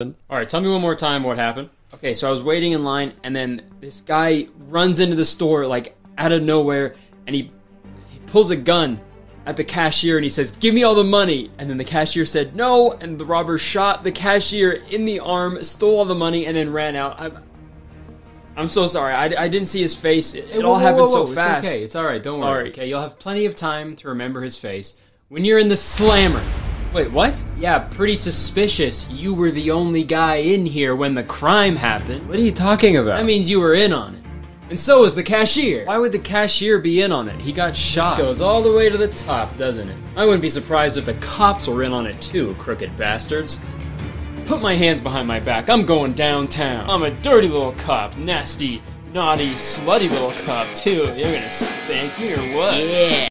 Alright, tell me one more time what happened. Okay, so I was waiting in line, and then this guy runs into the store, like, out of nowhere, and he, he pulls a gun at the cashier and he says, Give me all the money! And then the cashier said, No! And the robber shot the cashier in the arm, stole all the money, and then ran out. I'm, I'm so sorry. I, I didn't see his face. It, it Whoa, all whoa, happened whoa, so fast. It's okay. It's all right. Don't Sorry. worry. Okay, you'll have plenty of time to remember his face when you're in the slammer. Wait, what? Yeah, pretty suspicious. You were the only guy in here when the crime happened. What are you talking about? That means you were in on it. And so was the cashier. why would the cashier be in on it? He got shot. This goes all the way to the top, doesn't it? I wouldn't be surprised if the cops were in on it too, crooked bastards. Put my hands behind my back. I'm going downtown. I'm a dirty little cop. Nasty, naughty, slutty little cop, too. You're gonna spank me or what? Yeah.